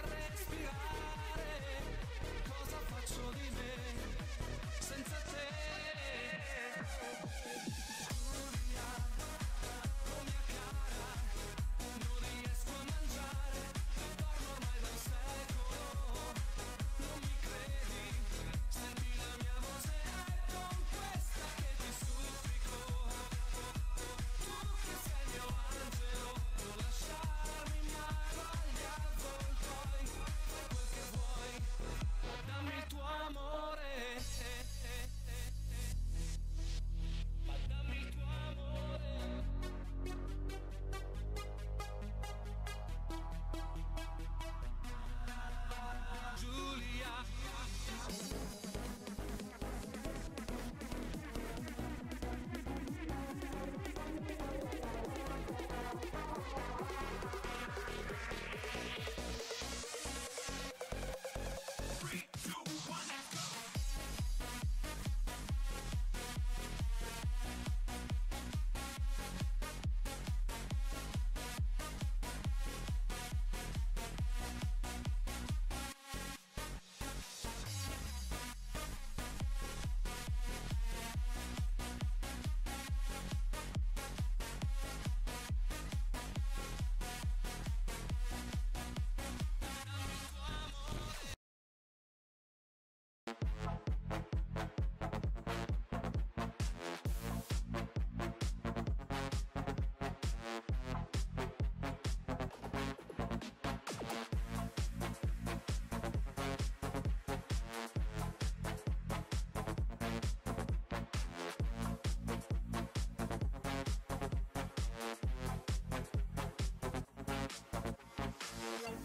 agarré Thank